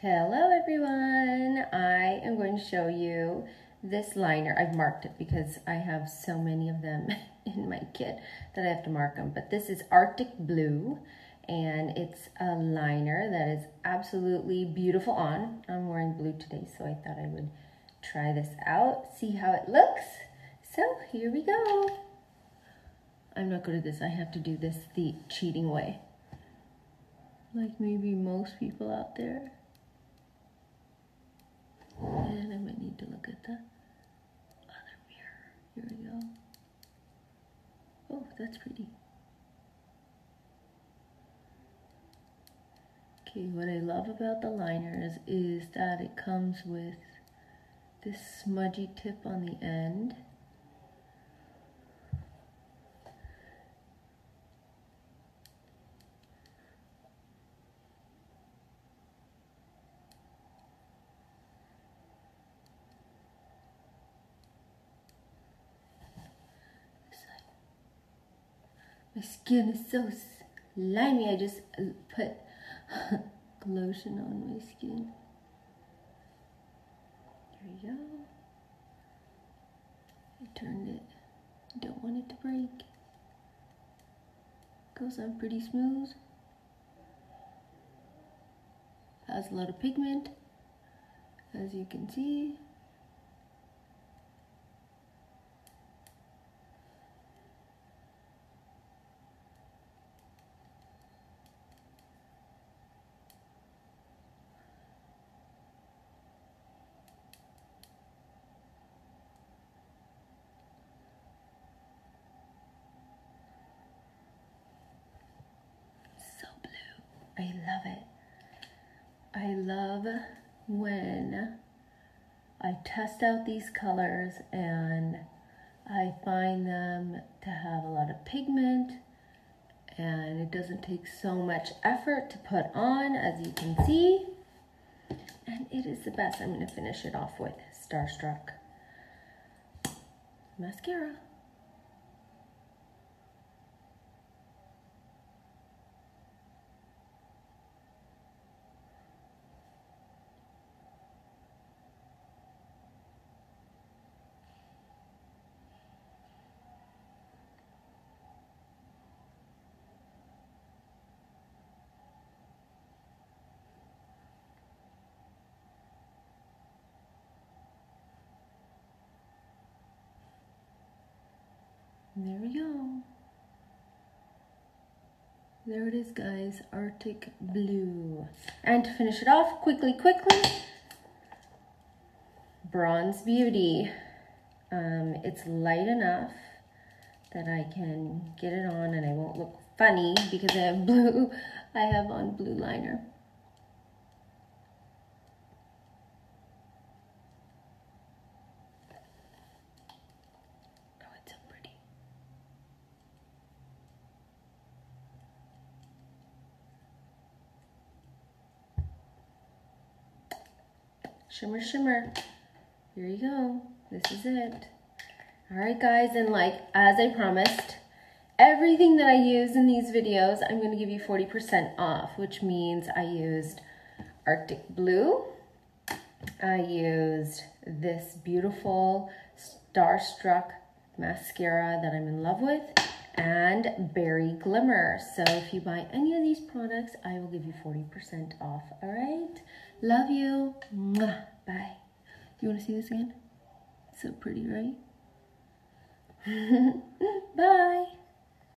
Hello everyone! I am going to show you this liner. I've marked it because I have so many of them in my kit that I have to mark them. But this is Arctic Blue and it's a liner that is absolutely beautiful on. I'm wearing blue today so I thought I would try this out, see how it looks. So here we go. I'm not good at this. I have to do this the cheating way. Like maybe most people out there. And I might to look at the other mirror. Here we go. Oh, that's pretty. Okay, what I love about the liners is that it comes with this smudgy tip on the end. My skin is so slimy. I just uh, put lotion on my skin. There we go. I turned it. I don't want it to break. Goes on pretty smooth. Has a lot of pigment, as you can see. I love it. I love when I test out these colors and I find them to have a lot of pigment and it doesn't take so much effort to put on as you can see and it is the best. I'm going to finish it off with Starstruck mascara. There we go. There it is, guys. Arctic Blue. And to finish it off, quickly, quickly, Bronze Beauty. Um, it's light enough that I can get it on and I won't look funny because I have blue, I have on blue liner. Shimmer, shimmer. Here you go. This is it. All right, guys, and like, as I promised, everything that I use in these videos, I'm going to give you 40% off, which means I used Arctic Blue. I used this beautiful Starstruck mascara that I'm in love with and Berry Glimmer. So if you buy any of these products, I will give you 40% off, all right? Love you. Mwah. Bye. You want to see this again? so pretty, right? Bye.